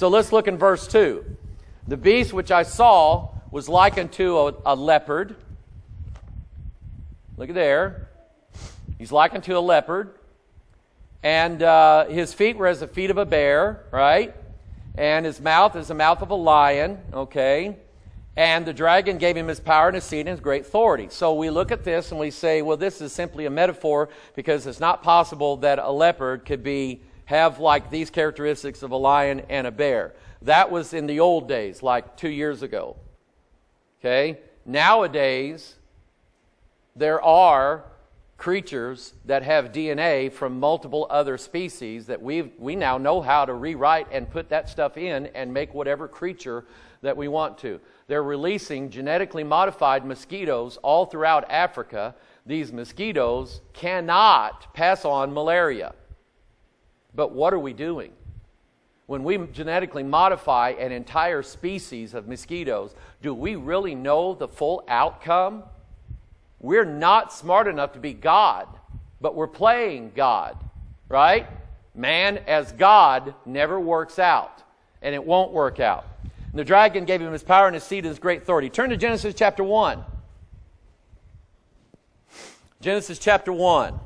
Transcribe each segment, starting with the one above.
So let's look in verse 2. The beast which I saw was like unto a, a leopard. Look at there. He's like unto a leopard. And uh, his feet were as the feet of a bear, right? And his mouth is the mouth of a lion, okay? And the dragon gave him his power and his seat and his great authority. So we look at this and we say, well, this is simply a metaphor because it's not possible that a leopard could be have like these characteristics of a lion and a bear. That was in the old days, like two years ago. Okay? Nowadays, there are creatures that have DNA from multiple other species that we we now know how to rewrite and put that stuff in and make whatever creature that we want to. They're releasing genetically modified mosquitoes all throughout Africa. These mosquitoes cannot pass on malaria. But what are we doing? When we genetically modify an entire species of mosquitoes, do we really know the full outcome? We're not smart enough to be God, but we're playing God, right? Man as God never works out, and it won't work out. And the dragon gave him his power and his seat and his great authority. Turn to Genesis chapter 1. Genesis chapter 1.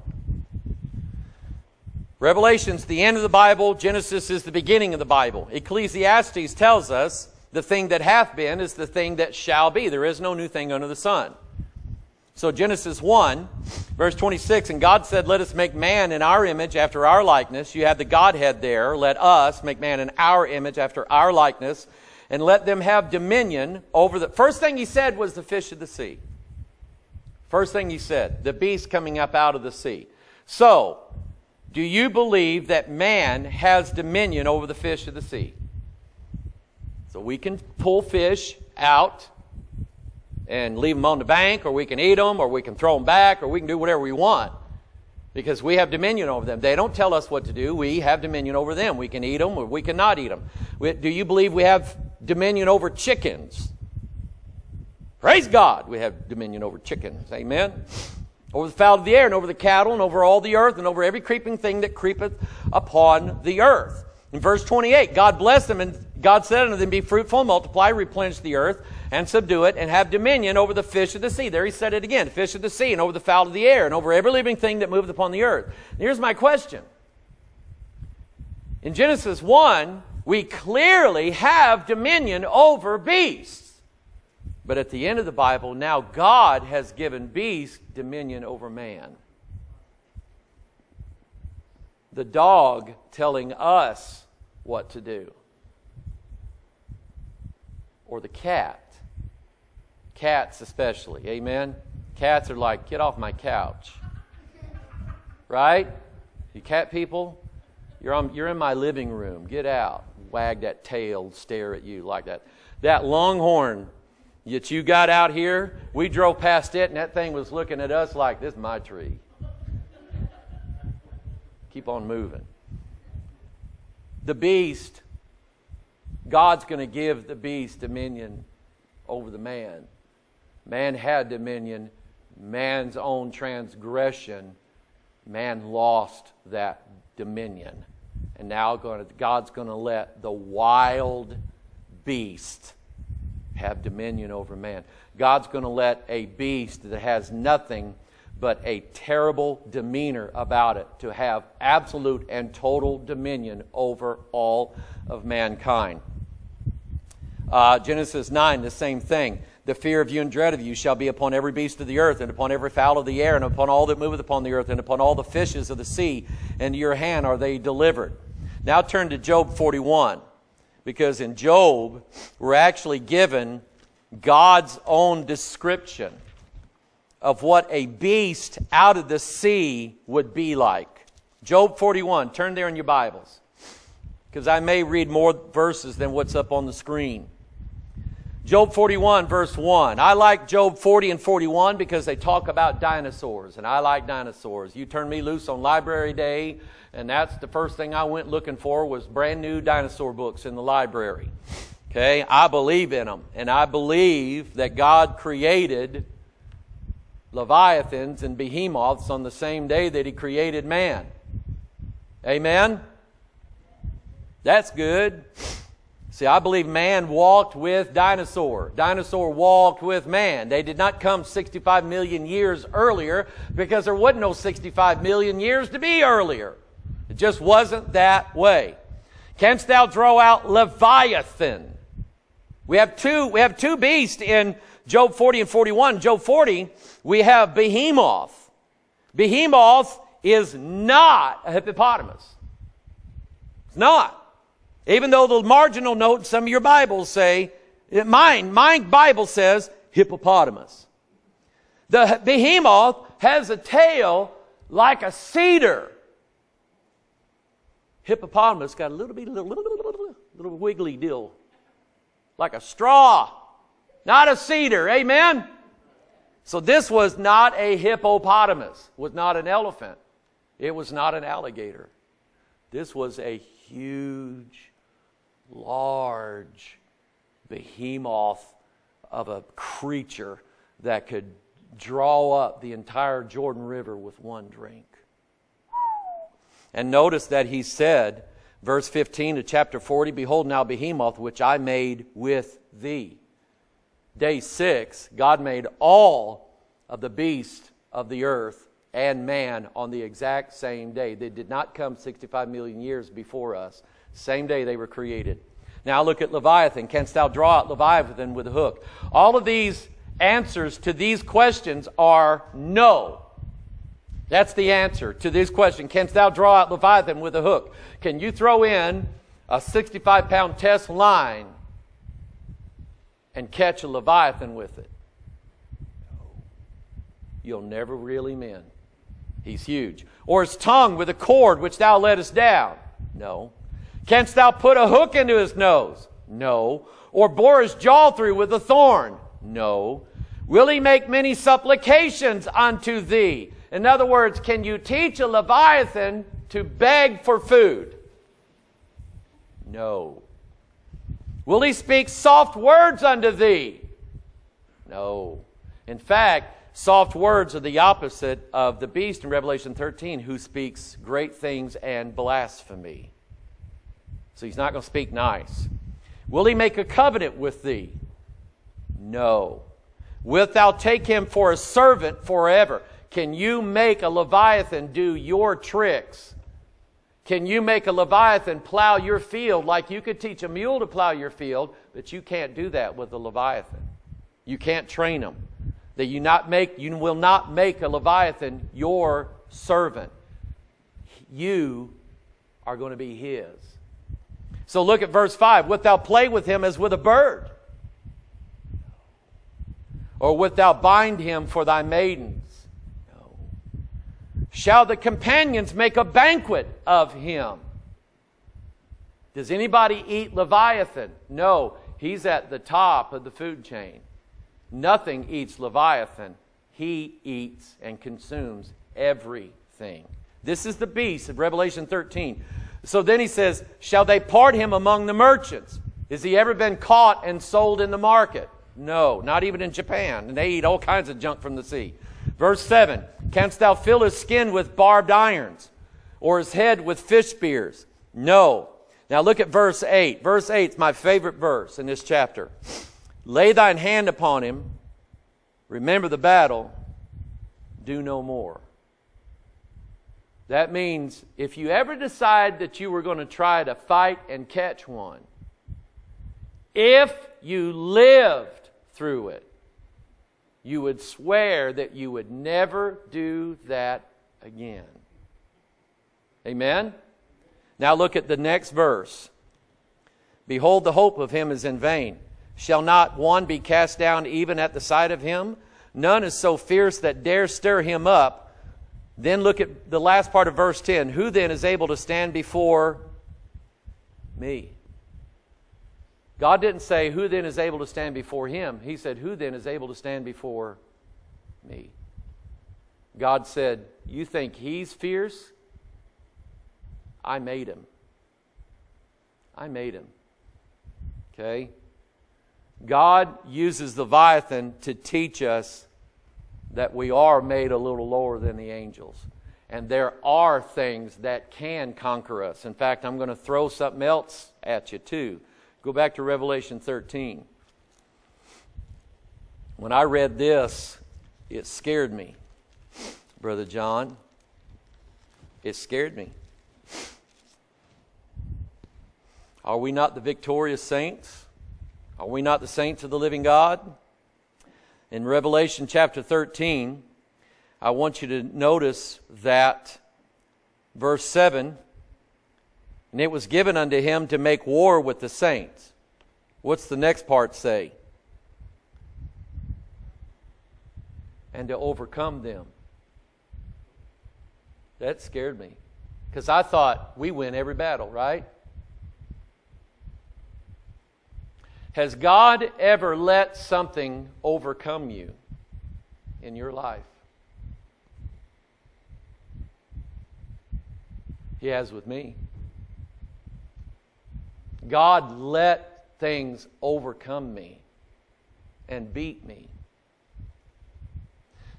Revelation's the end of the Bible. Genesis is the beginning of the Bible. Ecclesiastes tells us the thing that hath been is the thing that shall be. There is no new thing under the sun. So Genesis 1, verse 26, and God said, Let us make man in our image after our likeness. You have the Godhead there. Let us make man in our image after our likeness, and let them have dominion over the. First thing he said was the fish of the sea. First thing he said, the beast coming up out of the sea. So, do you believe that man has dominion over the fish of the sea? So we can pull fish out and leave them on the bank, or we can eat them, or we can throw them back, or we can do whatever we want because we have dominion over them. They don't tell us what to do. We have dominion over them. We can eat them, or we cannot eat them. do you believe we have dominion over chickens? Praise God, we have dominion over chickens. Amen. Over the fowl of the air, and over the cattle, and over all the earth, and over every creeping thing that creepeth upon the earth. In verse 28, God blessed them, and God said unto them, Be fruitful, multiply, replenish the earth, and subdue it, and have dominion over the fish of the sea. There he said it again fish of the sea, and over the fowl of the air, and over every living thing that moveth upon the earth. And here's my question. In Genesis 1, we clearly have dominion over beasts. But at the end of the Bible, now God has given beasts dominion over man. The dog telling us what to do, or the cat Cats, especially. Amen? Cats are like, get off my couch. Right? You cat people, you're, on, you're in my living room. Get out. Wag that tail, stare at you like that. That longhorn that you got out here, we drove past it and that thing was looking at us like, this is my tree. Keep on moving. The beast, God's going to give the beast dominion over the man. Man had dominion, man's own transgression, man lost that dominion. And now God's going to let the wild beast have dominion over man. God's going to let a beast that has nothing but a terrible demeanor about it to have absolute and total dominion over all of mankind. Uh, Genesis 9, the same thing. The fear of you and dread of you shall be upon every beast of the earth, and upon every fowl of the air, and upon all that moveth upon the earth, and upon all the fishes of the sea. And your hand are they delivered. Now turn to Job 41, because in Job, we're actually given God's own description of what a beast out of the sea would be like. Job 41, turn there in your Bibles, because I may read more verses than what's up on the screen. Job 41, verse 1. I like Job 40 and 41 because they talk about dinosaurs, and I like dinosaurs. You turn me loose on library day, and that's the first thing I went looking for was brand new dinosaur books in the library. Okay, I believe in them, and I believe that God created leviathans and behemoths on the same day that He created man. Amen? That's good. See, I believe man walked with dinosaur. Dinosaur walked with man. They did not come 65 million years earlier because there wasn't no 65 million years to be earlier. It just wasn't that way. Canst thou draw out Leviathan? We have two, we have two beasts in Job 40 and 41. Job 40, we have Behemoth. Behemoth is not a hippopotamus. It's not. Even though the marginal note in some of your Bibles say, mine, my Bible says hippopotamus. The behemoth has a tail like a cedar. Hippopotamus got a little bit, little, little, little, little wiggly deal, like a straw, not a cedar. Amen. So this was not a hippopotamus, was not an elephant. It was not an alligator. This was a huge large behemoth of a creature that could draw up the entire Jordan River with one drink. And notice that he said, verse 15 of chapter 40, Behold now behemoth, which I made with thee. Day six, God made all of the beasts of the earth and man on the exact same day. They did not come 65 million years before us. Same day they were created. Now look at Leviathan. Canst thou draw out Leviathan with a hook? All of these answers to these questions are no. That's the answer to this question. Canst thou draw out Leviathan with a hook? Can you throw in a 65 pound test line and catch a Leviathan with it? You'll never reel him in. He's huge. Or his tongue with a cord which thou lettest down? No. Canst thou put a hook into his nose? No. Or bore his jaw through with a thorn? No. Will he make many supplications unto thee? In other words, can you teach a Leviathan to beg for food? No. Will he speak soft words unto thee? No. In fact, soft words are the opposite of the beast in Revelation 13 who speaks great things and blasphemy. So he's not going to speak nice. Will he make a covenant with thee? No. Wilt thou take him for a servant forever? Can you make a Leviathan do your tricks? Can you make a Leviathan plow your field like you could teach a mule to plow your field, but you can't do that with a Leviathan? You can't train them. That you not make you will not make a Leviathan your servant. You are going to be his. So look at verse 5. Wilt thou play with him as with a bird? Or wilt thou bind him for thy maidens? No. Shall the companions make a banquet of him? Does anybody eat Leviathan? No. He's at the top of the food chain. Nothing eats Leviathan. He eats and consumes everything. This is the beast of Revelation 13. So then he says, Shall they part him among the merchants? Has he ever been caught and sold in the market? No, not even in Japan. And they eat all kinds of junk from the sea. Verse 7 Canst thou fill his skin with barbed irons, or his head with fish spears? No. Now look at verse 8. Verse 8 is my favorite verse in this chapter. Lay thine hand upon him, remember the battle, do no more. That means if you ever decide that you were going to try to fight and catch one, if you lived through it, you would swear that you would never do that again. Amen? Now look at the next verse. Behold, the hope of him is in vain. Shall not one be cast down even at the sight of him? None is so fierce that dare stir him up. Then look at the last part of verse 10. Who then is able to stand before me? God didn't say, Who then is able to stand before him? He said, Who then is able to stand before me? God said, You think he's fierce? I made him. I made him. Okay? God uses the Leviathan to teach us that we are made a little lower than the angels. And there are things that can conquer us. In fact, I'm going to throw something else at you too. Go back to Revelation 13. When I read this, it scared me, Brother John. It scared me. Are we not the victorious saints? Are we not the saints of the living God? In Revelation chapter 13, I want you to notice that verse 7 and it was given unto him to make war with the saints. What's the next part say? And to overcome them. That scared me. Because I thought we win every battle, right? Has God ever let something overcome you in your life? He has with me. God let things overcome me and beat me.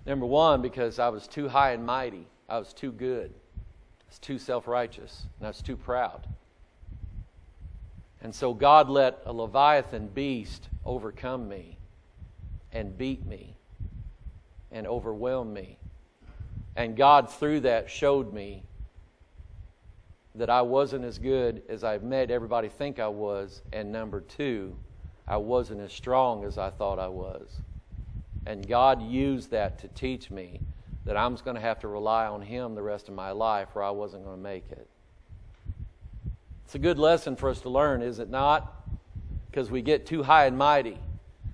Number one, because I was too high and mighty. I was too good. I was too self righteous. And I was too proud. And so God let a Leviathan beast overcome me and beat me and overwhelm me. And God, through that, showed me that I wasn't as good as I made everybody think I was, and number two, I wasn't as strong as I thought I was. And God used that to teach me that I'm going to have to rely on Him the rest of my life, or I wasn't going to make it. It's a good lesson for us to learn, is it not? Because we get too high and mighty.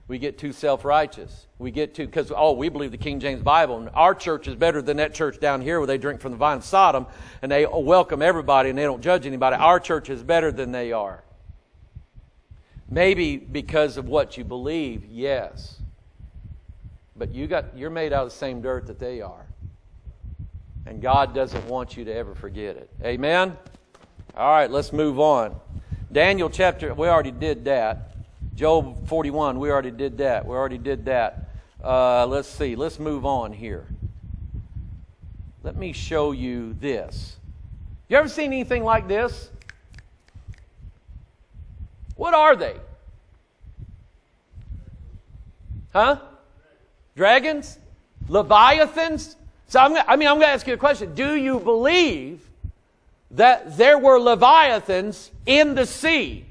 We get too self righteous. We get too, because, oh, we believe the King James Bible, and our church is better than that church down here where they drink from the vine of Sodom and they welcome everybody and they don't judge anybody. Our church is better than they are. Maybe because of what you believe, yes. But you got, you're made out of the same dirt that they are. And God doesn't want you to ever forget it. Amen? All right, let's move on. Daniel chapter, we already did that. Job 41, we already did that. We already did that. Uh, let's see. Let's move on here. Let me show you this. You ever seen anything like this? What are they? Huh? Dragons? Leviathans? So I'm, I mean, I'm going to ask you a question. Do you believe that there were Leviathans in the sea?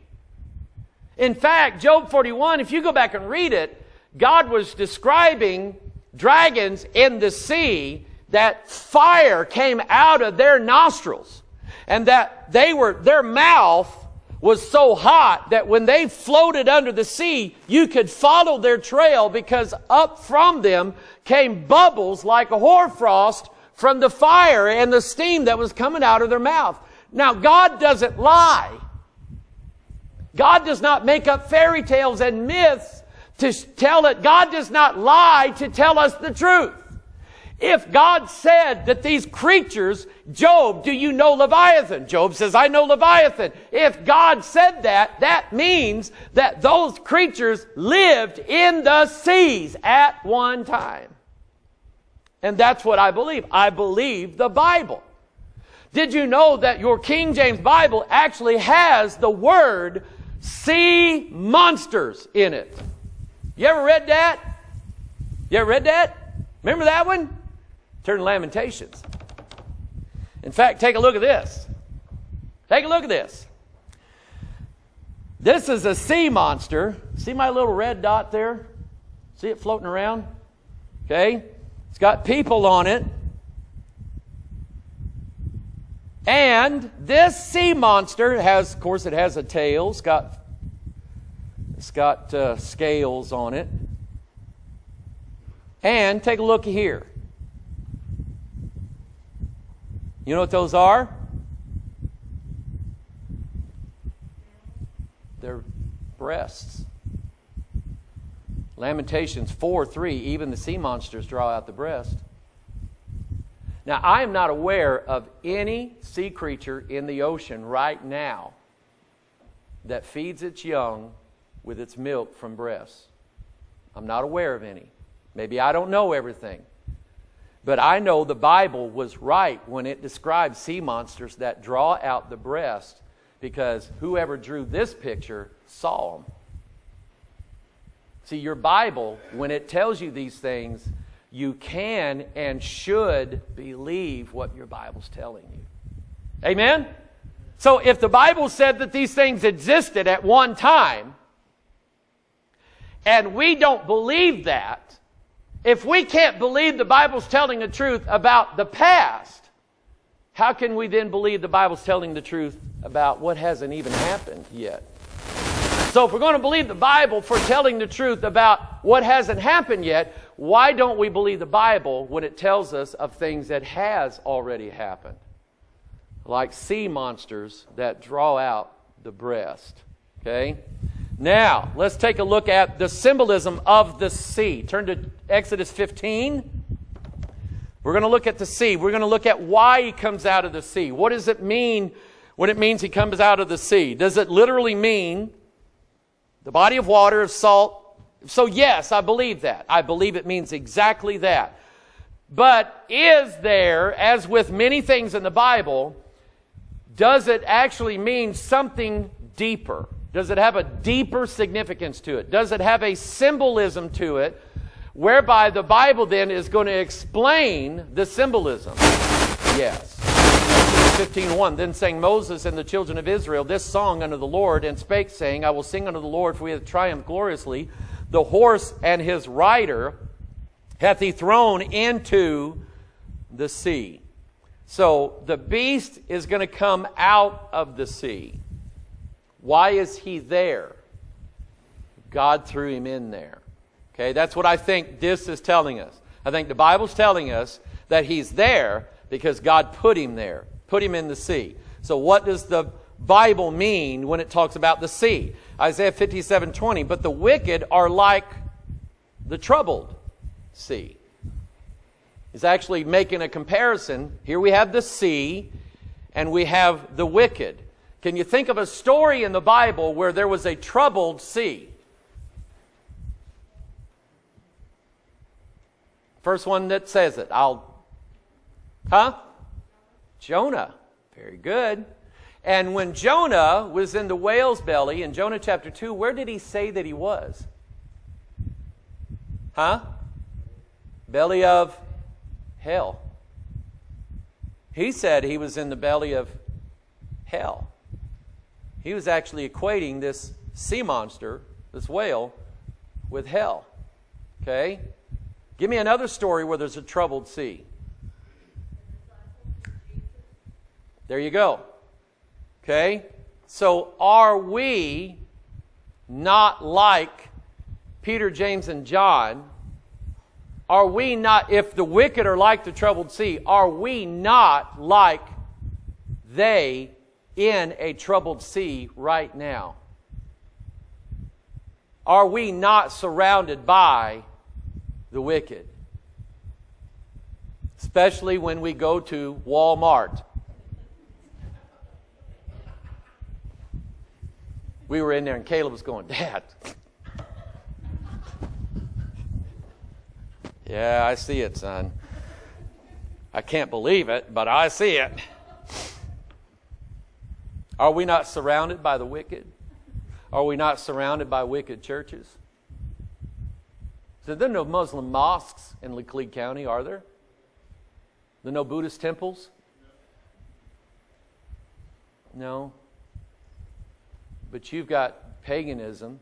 In fact, Job 41, if you go back and read it, God was describing dragons in the sea that fire came out of their nostrils and that they were, their mouth was so hot that when they floated under the sea, you could follow their trail because up from them came bubbles like a hoarfrost from the fire and the steam that was coming out of their mouth. Now, God doesn't lie. God does not make up fairy tales and myths to tell it. God does not lie to tell us the truth. If God said that these creatures, Job, do you know Leviathan? Job says, I know Leviathan. If God said that, that means that those creatures lived in the seas at one time. And that's what I believe. I believe the Bible. Did you know that your King James Bible actually has the word sea monsters in it. You ever read that? You ever read that? Remember that one? Turn to Lamentations. In fact, take a look at this. Take a look at this. This is a sea monster. See my little red dot there? See it floating around? Okay? Got people on it. And this sea monster has, of course, it has a tail. It's got, it's got uh, scales on it. And take a look here. You know what those are? They're breasts. Lamentations 4 3, even the sea monsters draw out the breast. Now, I am not aware of any sea creature in the ocean right now that feeds its young with its milk from breasts. I'm not aware of any. Maybe I don't know everything. But I know the Bible was right when it described sea monsters that draw out the breast because whoever drew this picture saw them. See, your Bible, when it tells you these things, you can and should believe what your Bible's telling you. Amen? So if the Bible said that these things existed at one time, and we don't believe that, if we can't believe the Bible's telling the truth about the past, how can we then believe the Bible's telling the truth about what hasn't even happened yet? So, if we're going to believe the Bible for telling the truth about what hasn't happened yet, why don't we believe the Bible when it tells us of things that has already happened? Like sea monsters that draw out the breast. Okay? Now, let's take a look at the symbolism of the sea. Turn to Exodus 15. We're going to look at the sea. We're going to look at why he comes out of the sea. What does it mean when it means he comes out of the sea? Does it literally mean the body of water of salt? So, yes, I believe that. I believe it means exactly that. But is there, as with many things in the Bible, does it actually mean something deeper? Does it have a deeper significance to it? Does it have a symbolism to it whereby the Bible then is going to explain the symbolism? Yes. 15:1 Then sang Moses and the children of Israel this song unto the Lord and spake saying I will sing unto the Lord for we have triumphed gloriously the horse and his rider hath he thrown into the sea. So the beast is going to come out of the sea. Why is he there? God threw him in there. Okay, that's what I think this is telling us. I think the Bible's telling us that he's there because God put him there, put him in the sea. So, what does the Bible mean when it talks about the sea? Isaiah 57 20. But the wicked are like the troubled sea. He's actually making a comparison. Here we have the sea, and we have the wicked. Can you think of a story in the Bible where there was a troubled sea? First one that says it. I'll. Huh? Jonah. Very good. And when Jonah was in the whale's belly in Jonah chapter 2, where did he say that he was? Huh? Belly of hell. He said he was in the belly of hell. He was actually equating this sea monster, this whale, with hell. Okay? Give me another story where there's a troubled sea. There you go. Okay? So are we not like Peter, James, and John? Are we not, if the wicked are like the troubled sea, are we not like they in a troubled sea right now? Are we not surrounded by the wicked? Especially when we go to Walmart. We were in there and Caleb was going, Dad. yeah, I see it, son. I can't believe it, but I see it. Are we not surrounded by the wicked? Are we not surrounded by wicked churches? So there are no Muslim mosques in Laclede County, are there? There are no Buddhist temples? No. But you've got paganism.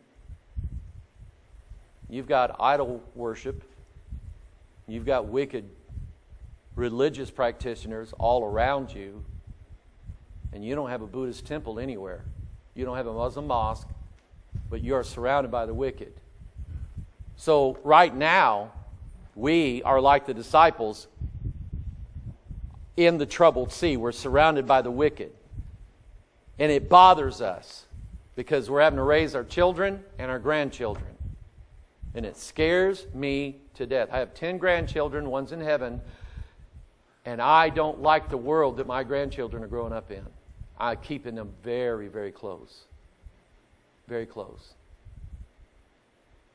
You've got idol worship. You've got wicked religious practitioners all around you and you don't have a Buddhist temple anywhere, you don't have a Muslim mosque, but you are surrounded by the wicked. So, right now, we are like the disciples in the troubled sea. We're surrounded by the wicked. And it bothers us because we're having to raise our children and our grandchildren. And it scares me to death. I have 10 grandchildren, one's in heaven, and I don't like the world that my grandchildren are growing up in. I'm keeping them very, very close. Very close.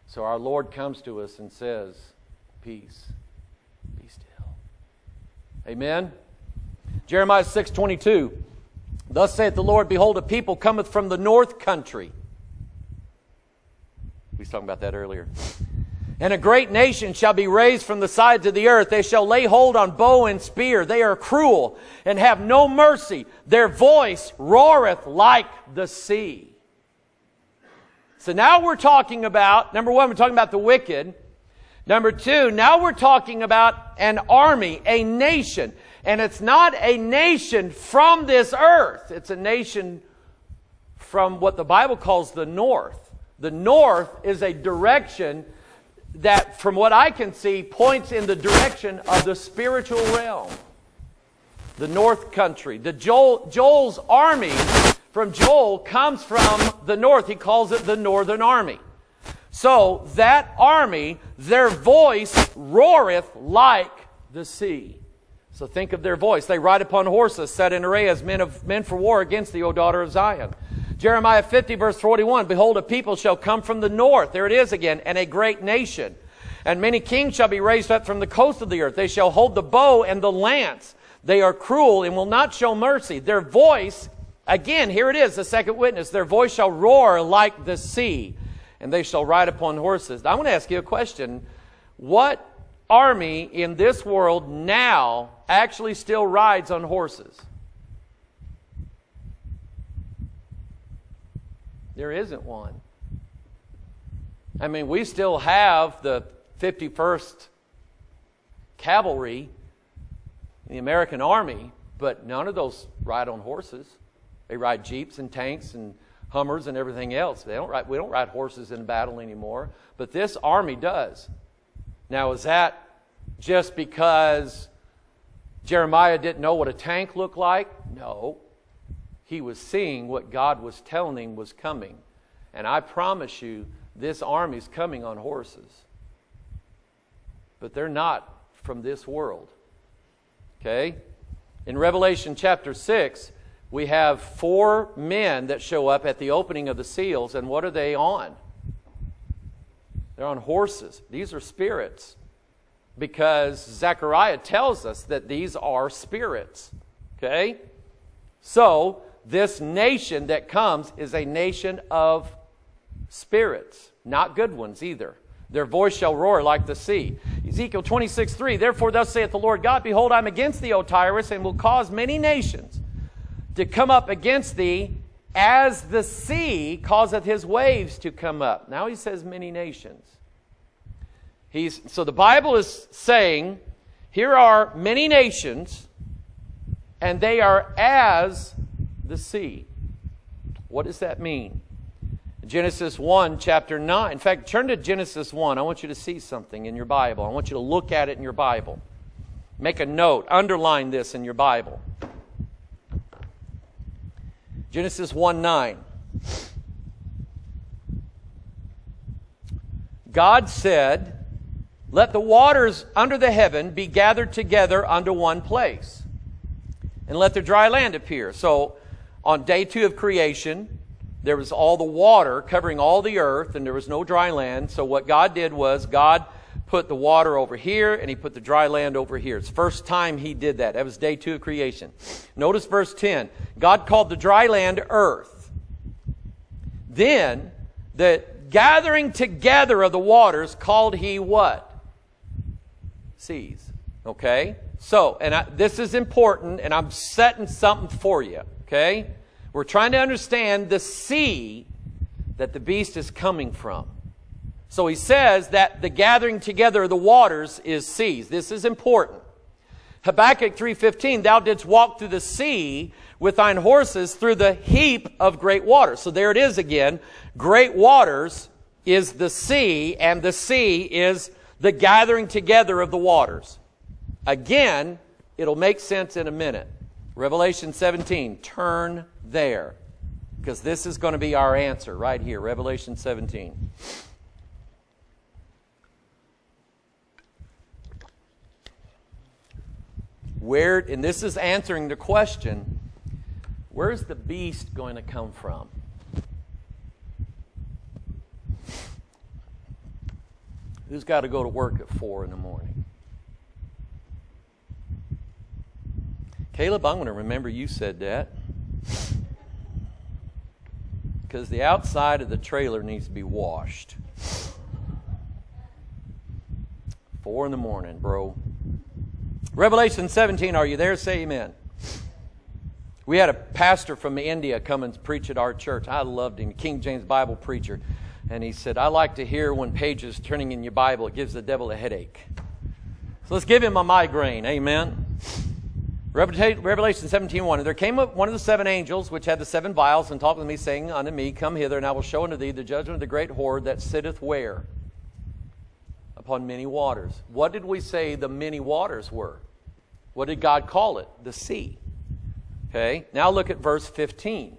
So our Lord comes to us and says, Peace, be still. Amen. Jeremiah 6:22. Thus saith the Lord, Behold, a people cometh from the north country. We was talking about that earlier. And a great nation shall be raised from the sides of the earth. They shall lay hold on bow and spear. They are cruel and have no mercy. Their voice roareth like the sea. So now we're talking about, number one, we're talking about the wicked. Number two, now we're talking about an army, a nation. And it's not a nation from this earth. It's a nation from what the Bible calls the north. The north is a direction that, from what I can see, points in the direction of the spiritual realm. The north country. The Joel, Joel's army from Joel comes from the north. He calls it the northern army. So that army, their voice roareth like the sea. So think of their voice. They ride upon horses, set in array as men of men for war against thee, O daughter of Zion. Jeremiah 50 verse 41, Behold, a people shall come from the north. There it is again, and a great nation. And many kings shall be raised up from the coast of the earth. They shall hold the bow and the lance. They are cruel and will not show mercy. Their voice Again, here it is, the second witness. Their voice shall roar like the sea, and they shall ride upon horses. I want to ask you a question. What army in this world now actually still rides on horses? There isn't one. I mean, we still have the 51st Cavalry, in the American Army, but none of those ride on horses. They ride jeeps and tanks and Hummers and everything else. They don't ride, we don't ride horses in battle anymore, but this army does. Now, is that just because Jeremiah didn't know what a tank looked like? No. He was seeing what God was telling him was coming. And I promise you, this army's coming on horses. But they're not from this world. Okay? In Revelation chapter 6, we have four men that show up at the opening of the seals, and what are they on? They're on horses. These are spirits because Zechariah tells us that these are spirits. Okay? So, this nation that comes is a nation of spirits, not good ones either. Their voice shall roar like the sea. Ezekiel 26, 3. Therefore, thus saith the Lord God, Behold, I'm against thee, O Tyrus, and will cause many nations to come up against thee as the sea causeth his waves to come up. Now he says many nations. He's, so the Bible is saying here are many nations, and they are as the sea. What does that mean? Genesis 1, chapter 9. In fact, turn to Genesis 1. I want you to see something in your Bible. I want you to look at it in your Bible. Make a note, underline this in your Bible. Genesis 1 9. God said, Let the waters under the heaven be gathered together unto one place, and let the dry land appear. So, on day two of creation, there was all the water covering all the earth, and there was no dry land. So, what God did was, God put the water over here and he put the dry land over here. It's first time he did that. That was day two of creation. Notice verse 10. God called the dry land earth. Then the gathering together of the waters called he what? Seas. Okay? So, and I, this is important, and I'm setting something for you. Okay? We're trying to understand the sea that the beast is coming from. So he says that the gathering together of the waters is seas. This is important. Habakkuk 3:15 Thou didst walk through the sea with thine horses through the heap of great waters. So there it is again. Great waters is the sea and the sea is the gathering together of the waters. Again, it'll make sense in a minute. Revelation 17, turn there because this is going to be our answer right here, Revelation 17. Where, and this is answering the question where's the beast going to come from? Who's got to go to work at 4 in the morning? Caleb, I'm going to remember you said that. because the outside of the trailer needs to be washed. Four in the morning, bro. Revelation 17, are you there? Say amen. We had a pastor from India come and preach at our church. I loved him, King James Bible preacher. And he said, I like to hear when pages turning in your Bible, it gives the devil a headache. So let's give him a migraine. Amen. Revelation 17, 1. And there came up one of the seven angels which had the seven vials and talked with me, saying unto me, Come hither, and I will show unto thee the judgment of the great horde that sitteth where? Upon many waters. What did we say the many waters were? What did God call it? The sea. Okay, now look at verse 15.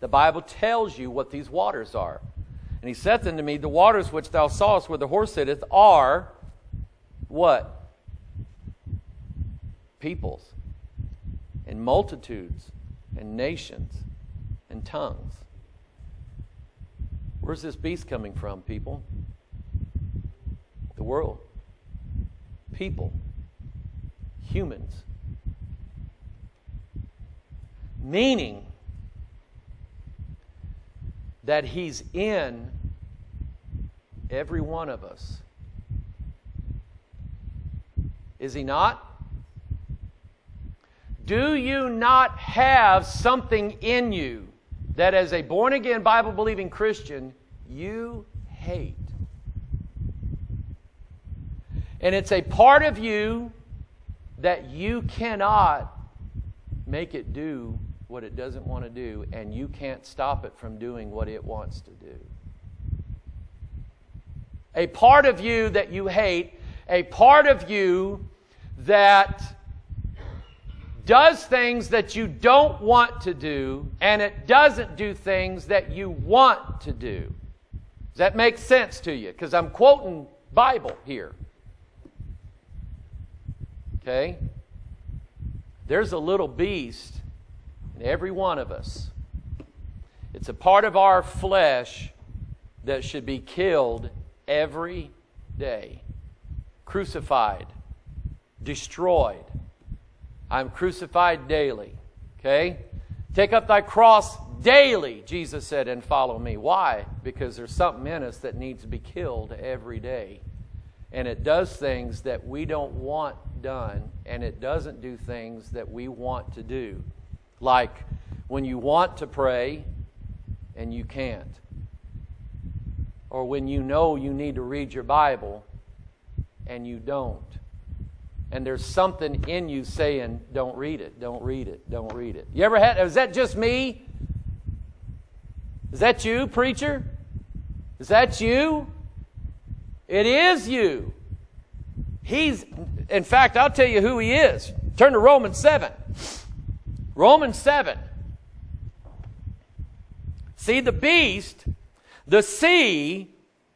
The Bible tells you what these waters are. And he saith unto me, The waters which thou sawest where the horse sitteth are what? Peoples, and multitudes, and nations, and tongues. Where's this beast coming from, people? The world. People. Humans. Meaning that He's in every one of us. Is He not? Do you not have something in you that, as a born again, Bible believing Christian, you hate? And it's a part of you that you cannot make it do what it doesn't want to do, and you can't stop it from doing what it wants to do. A part of you that you hate, a part of you that does things that you don't want to do, and it doesn't do things that you want to do. Does that make sense to you? Because I'm quoting Bible here. Okay? There's a little beast in every one of us. It's a part of our flesh that should be killed every day, crucified, destroyed. I'm crucified daily. Okay? Take up thy cross daily, Jesus said, and follow me. Why? Because there's something in us that needs to be killed every day. And it does things that we don't want done, and it doesn't do things that we want to do. Like when you want to pray and you can't. Or when you know you need to read your Bible and you don't. And there's something in you saying, don't read it, don't read it, don't read it. You ever had, is that just me? Is that you, preacher? Is that you? It is you. He's, in fact, I'll tell you who he is. Turn to Romans 7. Romans 7. See, the beast, the sea,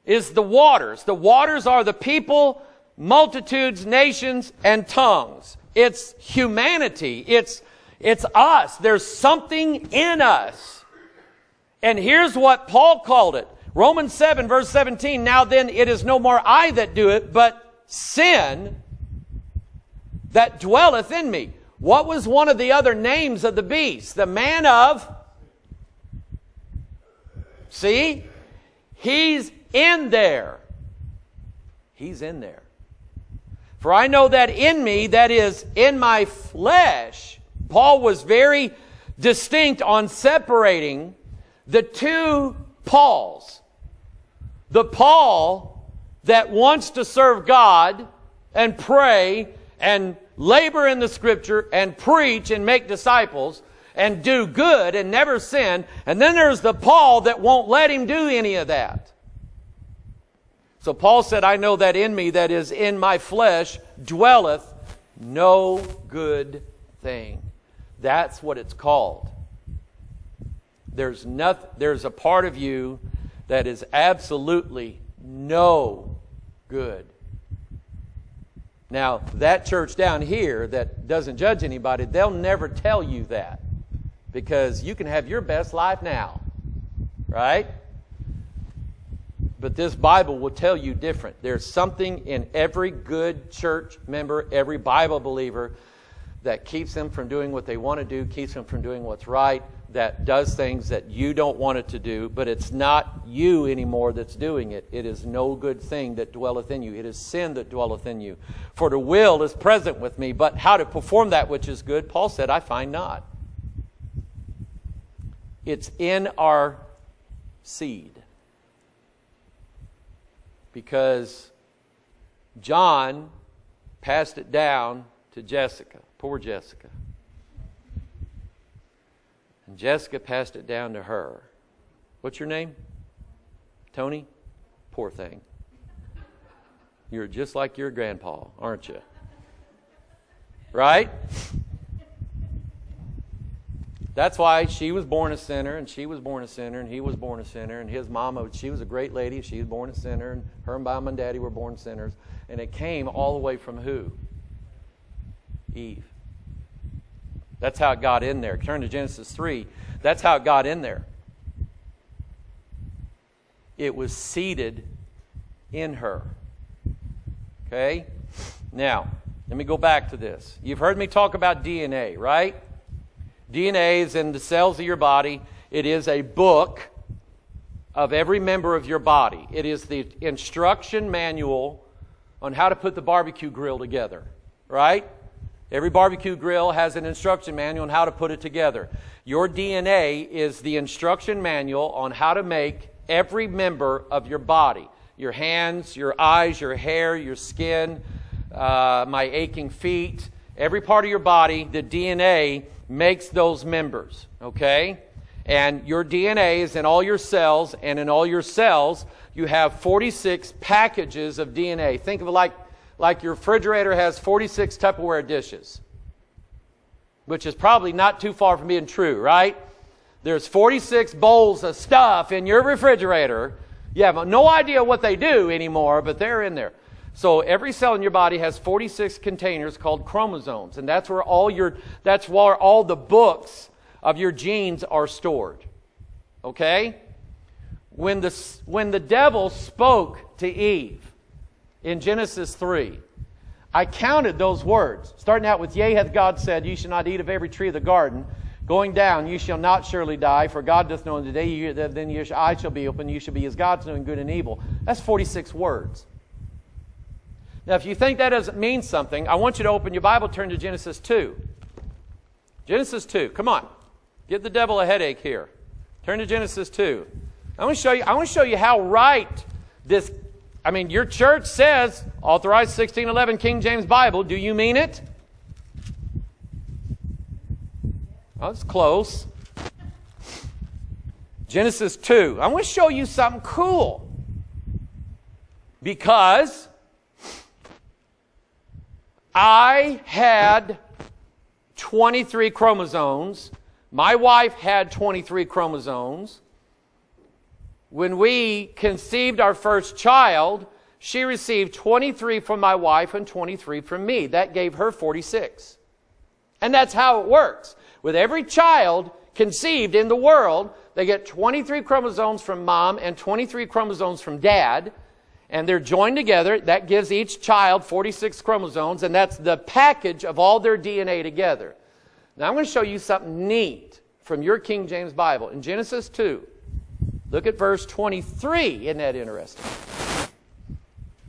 is the waters. The waters are the people, multitudes, nations, and tongues. It's humanity. It's, it's us. There's something in us. And here's what Paul called it. Romans 7 verse 17. Now then, it is no more I that do it, but sin that dwelleth in me. What was one of the other names of the beast? The man of. See? He's in there. He's in there. For I know that in me, that is, in my flesh, Paul was very distinct on separating the two Pauls. The Paul that wants to serve God and pray and labor in the scripture and preach and make disciples and do good and never sin. And then there's the Paul that won't let him do any of that. So Paul said, I know that in me, that is in my flesh, dwelleth no good thing. That's what it's called. There's, nothing, there's a part of you that is absolutely no good. Now, that church down here that doesn't judge anybody, they'll never tell you that because you can have your best life now, right? But this Bible will tell you different. There's something in every good church member, every Bible believer, that keeps them from doing what they want to do, keeps them from doing what's right, that does things that you don't want it to do, but it's not you anymore that's doing it. It is no good thing that dwelleth in you. It is sin that dwelleth in you. For the will is present with me, but how to perform that which is good, Paul said, I find not. It's in our seed. Because John passed it down to Jessica. Poor Jessica. And Jessica passed it down to her. What's your name? Tony? Poor thing. You're just like your grandpa, aren't you? Right? That's why she was born a sinner, and she was born a sinner, and he was born a sinner, and his mama, she was a great lady, she was born a sinner, and her and mom and daddy were born sinners. And it came all the way from who? Eve. That's how it got in there. Turn to Genesis 3. That's how it got in there. It was seeded in her. Okay? Now, let me go back to this. You've heard me talk about DNA, right? DNA is in the cells of your body. It is a book of every member of your body. It is the instruction manual on how to put the barbecue grill together, right? Every barbecue grill has an instruction manual on how to put it together. Your DNA is the instruction manual on how to make every member of your body your hands, your eyes, your hair, your skin, uh, my aching feet, every part of your body, the DNA makes those members, okay? And your DNA is in all your cells, and in all your cells, you have 46 packages of DNA. Think of it like like your refrigerator has 46 Tupperware dishes, which is probably not too far from being true, right? There's 46 bowls of stuff in your refrigerator. You have no idea what they do anymore, but they're in there. So every cell in your body has 46 containers called chromosomes, and that's where all your that's where all the books of your genes are stored. Okay? When the when the devil spoke to Eve, in Genesis 3. I counted those words, starting out with, Yea, hath God said, You shall not eat of every tree of the garden. Going down, you shall not surely die, for God doth know in the day you, then your eyes shall be open, you shall be as gods knowing good and evil. That's 46 words. Now, if you think that doesn't mean something, I want you to open your Bible, turn to Genesis 2. Genesis 2. Come on. Give the devil a headache here. Turn to Genesis 2. I want to show you, I want to show you how right this I mean, your church says, authorized 1611 King James Bible. Do you mean it? Well, it's close. Genesis 2. I want to show you something cool. Because I had 23 chromosomes. My wife had 23 chromosomes. When we conceived our first child, she received 23 from my wife and 23 from me. That gave her 46. And that's how it works. With every child conceived in the world, they get 23 chromosomes from mom and 23 chromosomes from dad, and they're joined together. That gives each child 46 chromosomes, and that's the package of all their DNA together. Now I'm going to show you something neat from your King James Bible. In Genesis 2, Look at verse 23. Isn't that interesting?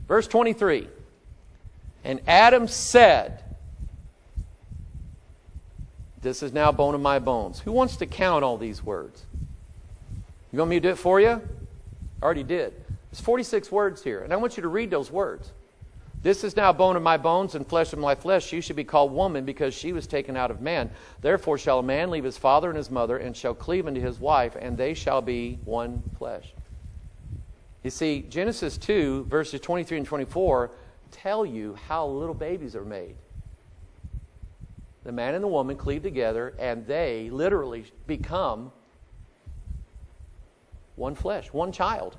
Verse 23. And Adam said, This is now bone of my bones. Who wants to count all these words? You want me to do it for you? I already did. There's 46 words here, and I want you to read those words. This is now bone of my bones and flesh of my flesh. She should be called woman because she was taken out of man. Therefore shall a man leave his father and his mother and shall cleave unto his wife, and they shall be one flesh. You see, Genesis 2, verses 23 and 24 tell you how little babies are made. The man and the woman cleave together, and they literally become one flesh, one child.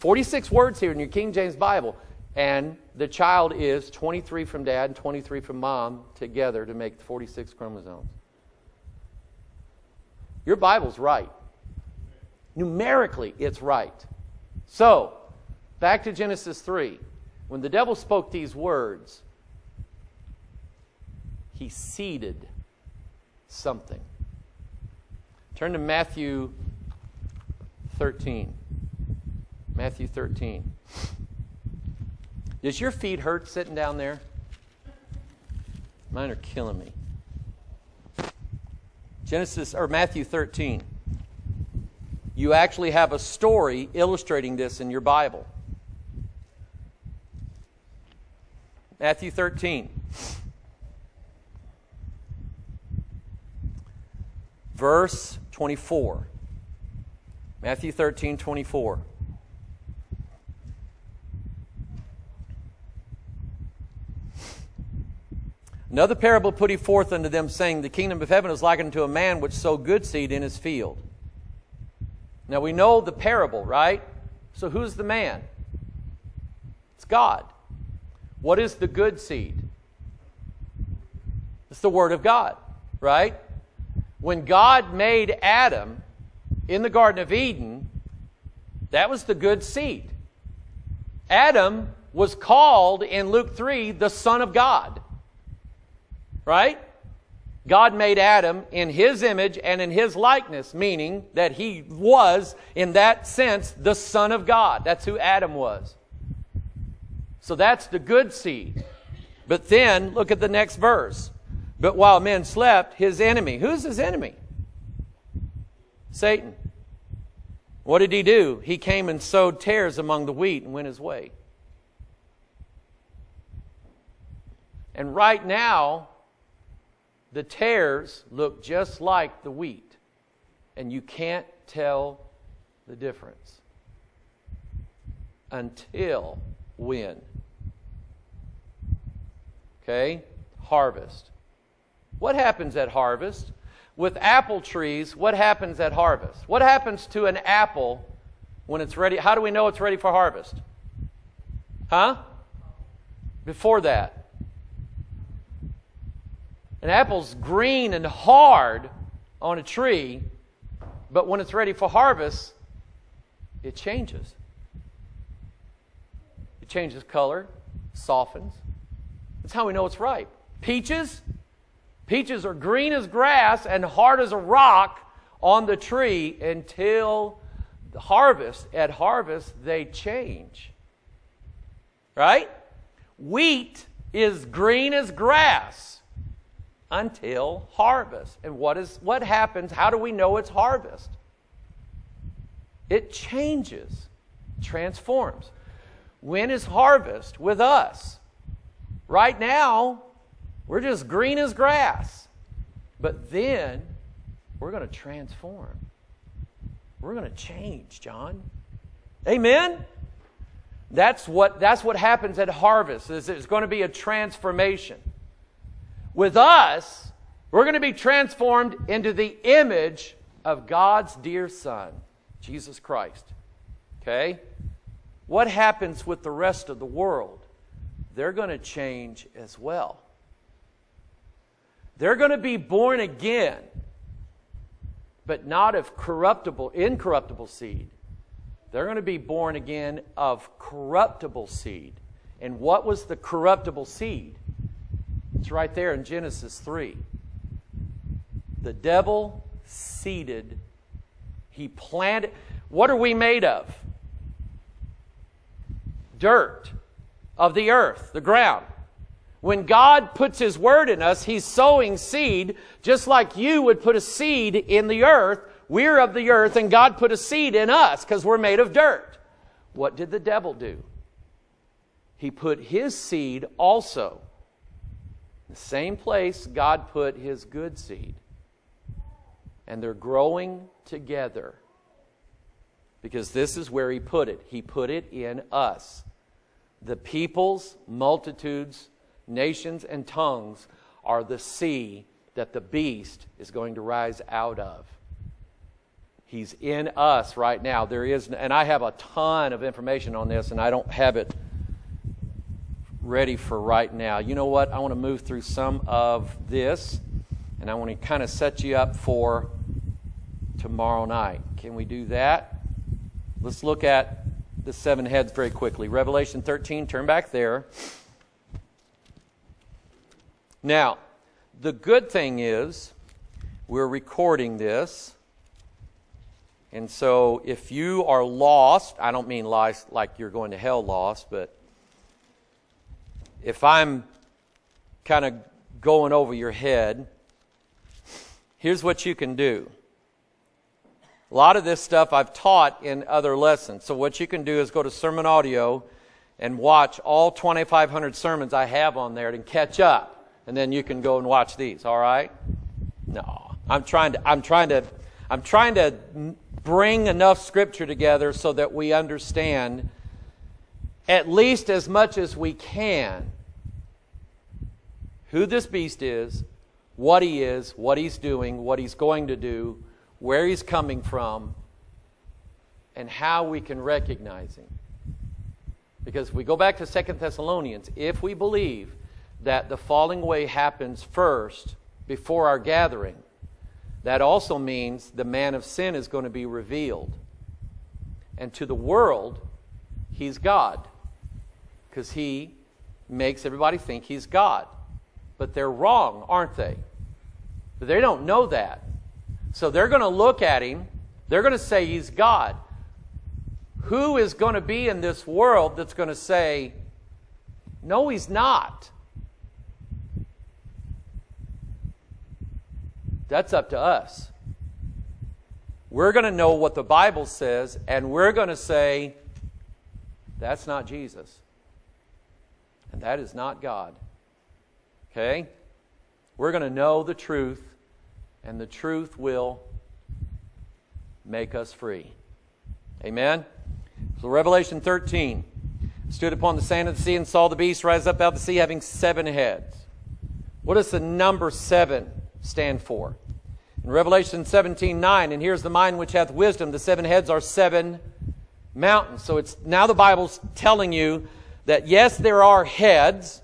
46 words here in your King James Bible. And the child is 23 from dad and 23 from mom together to make 46 chromosomes. Your Bible's right. Numerically, it's right. So, back to Genesis 3. When the devil spoke these words, he seeded something. Turn to Matthew 13. Matthew 13. Does your feet hurt sitting down there? Mine are killing me. Genesis or Matthew 13. You actually have a story illustrating this in your Bible. Matthew 13. Verse 24. Matthew 13, 24. Another parable put he forth unto them, saying, The kingdom of heaven is likened to a man which sowed good seed in his field. Now we know the parable, right? So who's the man? It's God. What is the good seed? It's the Word of God, right? When God made Adam in the Garden of Eden, that was the good seed. Adam was called in Luke 3 the Son of God. Right? God made Adam in his image and in his likeness, meaning that he was, in that sense, the Son of God. That's who Adam was. So that's the good seed. But then, look at the next verse. But while men slept, his enemy. Who's his enemy? Satan. What did he do? He came and sowed tares among the wheat and went his way. And right now, the tares look just like the wheat, and you can't tell the difference until when? Okay? Harvest. What happens at harvest? With apple trees, what happens at harvest? What happens to an apple when it's ready? How do we know it's ready for harvest? Huh? Before that. An apple's green and hard on a tree, but when it's ready for harvest, it changes. It changes color, softens. That's how we know it's ripe. Peaches, peaches are green as grass and hard as a rock on the tree until the harvest. At harvest, they change. Right? Wheat is green as grass until harvest. And what is what happens? How do we know it's harvest? It changes, transforms. When is harvest with us? Right now, we're just green as grass. But then we're going to transform. We're going to change, John. Amen. That's what that's what happens at harvest. Is it's going to be a transformation. With us, we're going to be transformed into the image of God's dear Son, Jesus Christ. Okay? What happens with the rest of the world? They're going to change as well. They're going to be born again, but not of corruptible, incorruptible seed. They're going to be born again of corruptible seed. And what was the corruptible seed? It's right there in Genesis 3. The devil seeded, he planted. What are we made of? Dirt of the earth, the ground. When God puts His word in us, He's sowing seed, just like you would put a seed in the earth. We're of the earth, and God put a seed in us because we're made of dirt. What did the devil do? He put his seed also the same place God put his good seed. And they're growing together. Because this is where he put it. He put it in us. The peoples, multitudes, nations, and tongues are the sea that the beast is going to rise out of. He's in us right now. There is, and I have a ton of information on this, and I don't have it ready for right now. You know what? I want to move through some of this, and I want to kind of set you up for tomorrow night. Can we do that? Let's look at the seven heads very quickly. Revelation 13, turn back there. Now, the good thing is we're recording this, And so if you are lost, I don't mean lost like you're going to hell lost, but if I'm kind of going over your head, here's what you can do. A lot of this stuff I've taught in other lessons. So what you can do is go to Sermon Audio and watch all 2,500 sermons I have on there and catch up. And then you can go and watch these, all right? No. I'm trying to, I'm trying to, I'm trying to bring enough scripture together so that we understand at least as much as we can who this beast is, what he is, what he's doing, what he's going to do, where he's coming from, and how we can recognize him. Because we go back to Second Thessalonians, if we believe that the falling away happens first before our gathering, that also means the man of sin is going to be revealed. And to the world, he's God. Because he makes everybody think he's God. But they're wrong, aren't they? But they don't know that. So they're going to look at him, they're going to say he's God. Who is going to be in this world that's going to say, no, he's not? That's up to us. We're going to know what the Bible says, and we're going to say, that's not Jesus. And that is not God. Okay? We're going to know the truth, and the truth will make us free. Amen? So, Revelation 13 stood upon the sand of the sea and saw the beast rise up out of the sea having seven heads. What does the number seven stand for? In Revelation 17 9, and here's the mind which hath wisdom, the seven heads are seven mountains. So it's now the Bible's telling you that yes, there are heads,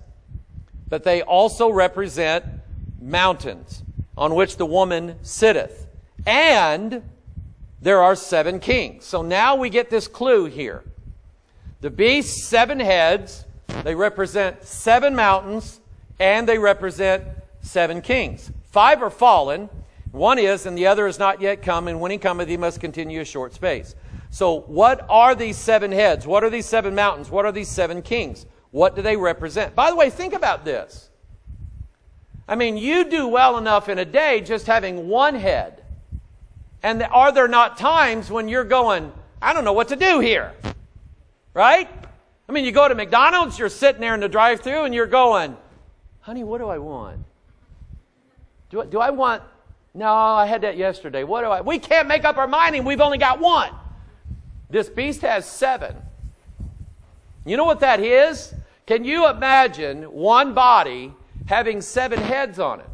but they also represent mountains on which the woman sitteth. And there are seven kings. So now we get this clue here. The beast, seven heads, they represent seven mountains, and they represent seven kings. Five are fallen, one is, and the other is not yet come, and when he cometh, he must continue a short space. So, what are these seven heads? What are these seven mountains? What are these seven kings? What do they represent? By the way, think about this. I mean, you do well enough in a day just having one head. And are there not times when you're going, I don't know what to do here? Right? I mean, you go to McDonald's, you're sitting there in the drive through and you're going, honey, what do I want? Do, do I want, no, I had that yesterday. What do I, we can't make up our mind and we've only got one. This beast has seven. You know what that is? Can you imagine one body having seven heads on it?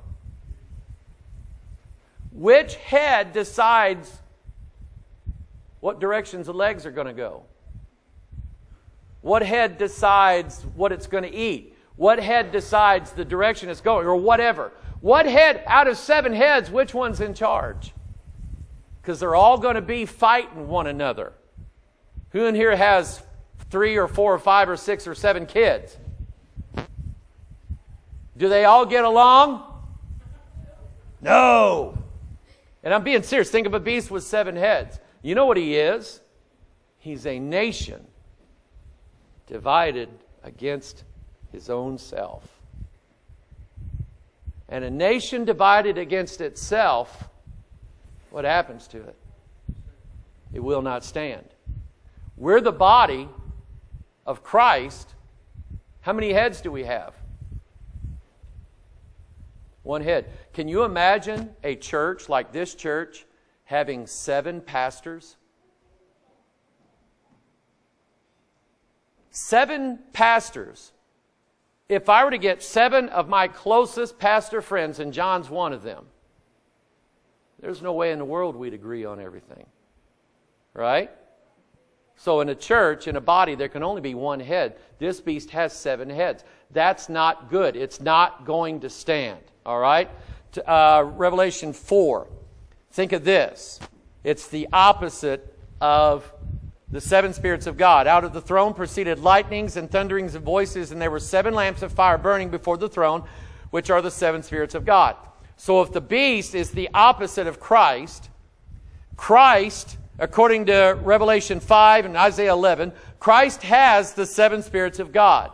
Which head decides what directions the legs are going to go? What head decides what it's going to eat? What head decides the direction it's going, or whatever? What head, out of seven heads, which one's in charge? Because they're all going to be fighting one another. Who in here has three or four or five or six or seven kids? Do they all get along? No. And I'm being serious. Think of a beast with seven heads. You know what he is? He's a nation divided against his own self. And a nation divided against itself, what happens to it? It will not stand. We're the body of Christ. How many heads do we have? One head. Can you imagine a church like this church having seven pastors? Seven pastors. If I were to get seven of my closest pastor friends, and John's one of them, there's no way in the world we'd agree on everything. Right? So, in a church, in a body, there can only be one head. This beast has seven heads. That's not good. It's not going to stand. All right? Uh, Revelation 4. Think of this it's the opposite of the seven spirits of God. Out of the throne proceeded lightnings and thunderings of voices, and there were seven lamps of fire burning before the throne, which are the seven spirits of God. So if the beast is the opposite of Christ, Christ according to Revelation 5 and Isaiah 11, Christ has the seven spirits of God.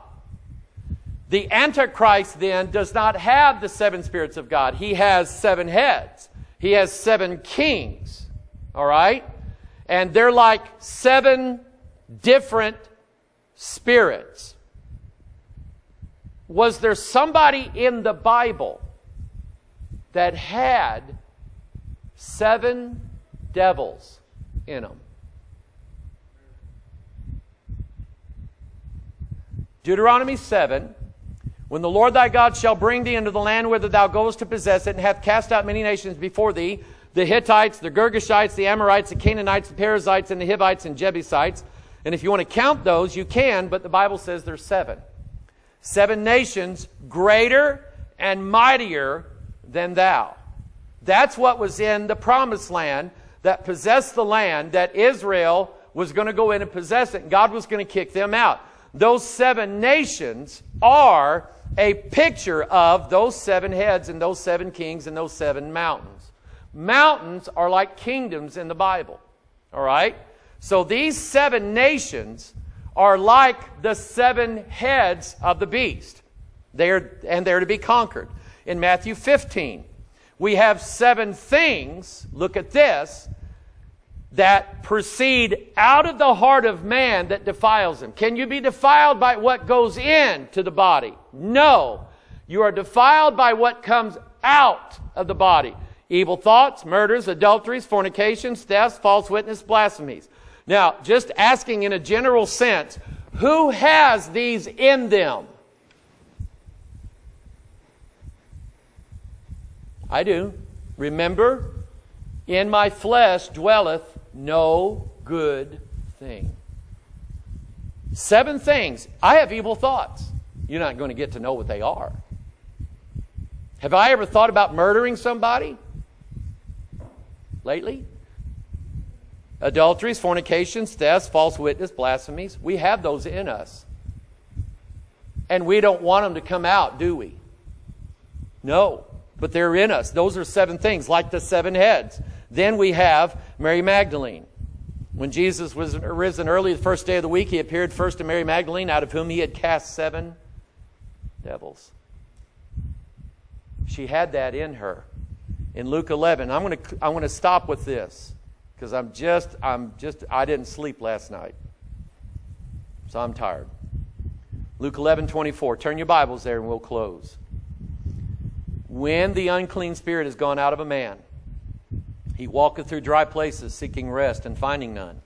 The Antichrist then does not have the seven spirits of God. He has seven heads. He has seven kings. All right? And they're like seven different spirits. Was there somebody in the Bible that had seven devils in them? Deuteronomy 7 When the Lord thy God shall bring thee into the land whither thou goest to possess it, and hath cast out many nations before thee, the Hittites, the Girgashites, the Amorites, the Canaanites, the Perizzites, and the Hivites and Jebusites. And if you want to count those, you can, but the Bible says there's seven. Seven nations greater and mightier than thou. That's what was in the promised land that possessed the land that Israel was going to go in and possess it. And God was going to kick them out. Those seven nations are a picture of those seven heads and those seven kings and those seven mountains. Mountains are like kingdoms in the Bible. All right? So these seven nations are like the seven heads of the beast. They are, and they're to be conquered. In Matthew 15, we have seven things, look at this, that proceed out of the heart of man that defiles him. Can you be defiled by what goes in to the body? No. You are defiled by what comes out of the body. Evil thoughts, murders, adulteries, fornications, thefts, false witness, blasphemies. Now, just asking in a general sense, who has these in them? I do. Remember, in my flesh dwelleth no good thing. Seven things. I have evil thoughts. You're not going to get to know what they are. Have I ever thought about murdering somebody lately? Adulteries, fornications, thefts, false witness, blasphemies. We have those in us. And we don't want them to come out, do we? No, but they're in us. Those are seven things, like the seven heads. Then we have Mary Magdalene. When Jesus was risen early the first day of the week, he appeared first to Mary Magdalene, out of whom he had cast seven devils. She had that in her. In Luke 11, I'm going to, I'm going to stop with this because I'm just, I'm just, I didn't sleep last night. So I'm tired. Luke 11, 24. Turn your Bibles there and we'll close. When the unclean spirit has gone out of a man, he walketh through dry places, seeking rest, and finding none.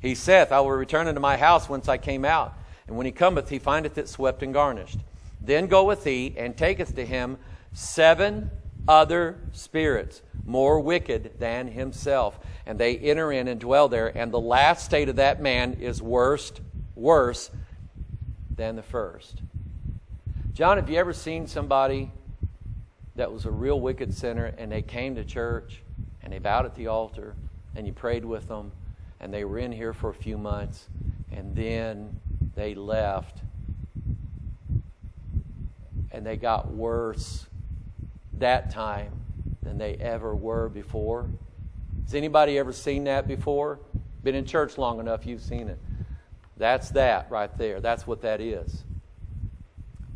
He saith, I will return unto my house whence I came out. And when he cometh, he findeth it swept and garnished. Then goeth he, and taketh to him seven other spirits, more wicked than himself. And they enter in and dwell there. And the last state of that man is worst, worse than the first. John, have you ever seen somebody that was a real wicked sinner and they came to church and they bowed at the altar and you prayed with them and they were in here for a few months and then they left and they got worse that time than they ever were before. Has anybody ever seen that before? Been in church long enough, you've seen it. That's that right there. That's what that is.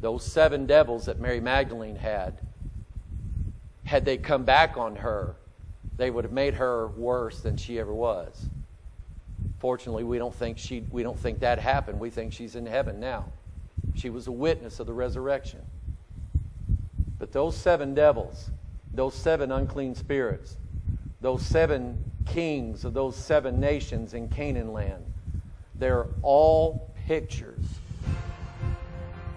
Those seven devils that Mary Magdalene had, had they come back on her, they would have made her worse than she ever was. Fortunately, we don't think she we don't think that happened. We think she's in heaven now. She was a witness of the resurrection. But those seven devils, those seven unclean spirits, those seven kings of those seven nations in Canaan land, they're all pictures,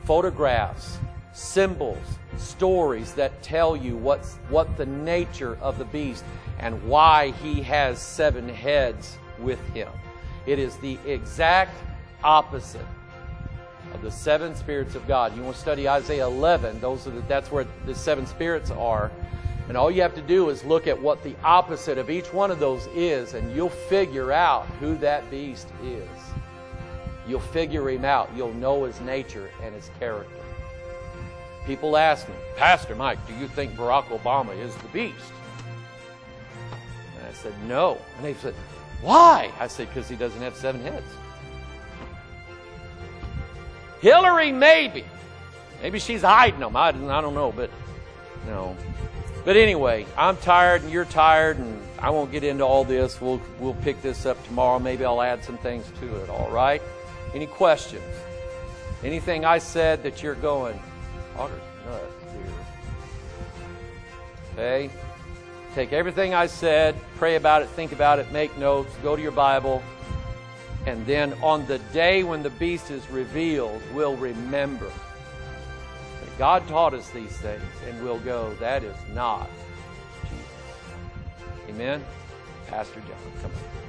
photographs, symbols, stories that tell you what's, what the nature of the beast and why he has seven heads with him. It is the exact opposite of the seven spirits of God. You want to study Isaiah 11, those are the, that's where the seven spirits are. And all you have to do is look at what the opposite of each one of those is, and you'll figure out who that beast is. You'll figure him out. You'll know his nature and his character. People ask me, Pastor Mike, do you think Barack Obama is the beast? And I said, no. And they said, Why? I said, Because he doesn't have seven heads. Hillary, maybe. Maybe she's hiding them. I, don't know, but no. But anyway, I'm tired and you're tired, and I won't get into all this. We'll we'll pick this up tomorrow. Maybe I'll add some things to it. All right. Any questions? Anything I said that you're going, nuts here? Okay. Take everything I said, pray about it, think about it, make notes, go to your Bible, and then on the day when the beast is revealed, we'll remember that God taught us these things, and we'll go, that is not Jesus. Amen? Pastor John, come on.